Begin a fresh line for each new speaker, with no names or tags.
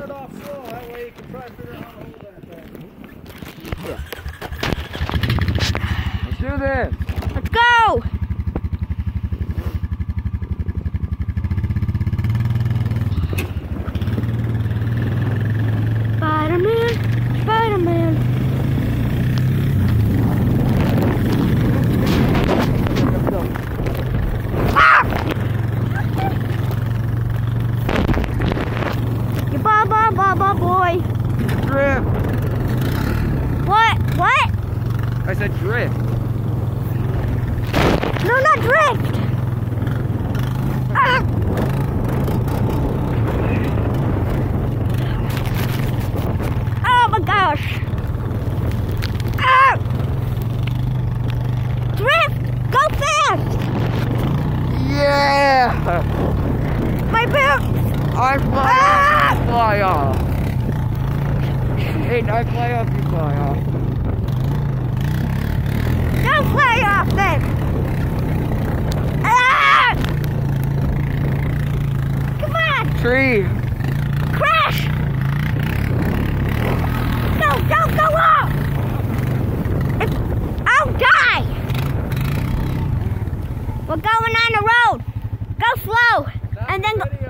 start off slow. That way you can try to figure out how to hold that thing.
Let's do this.
Let's go! Boy.
Drift.
What? What?
I said drift.
No, not drift. Ah! Oh my gosh. Ah! Drift! Go fast!
Yeah.
My boots!
I fly
Ah!
Off. You fly off. Hey, I fly off. You fly off.
Don't fly off then! Ah! Come on!
Tree.
Crash! No, don't go off! I'll die! We're going on the road. Go slow. and then go.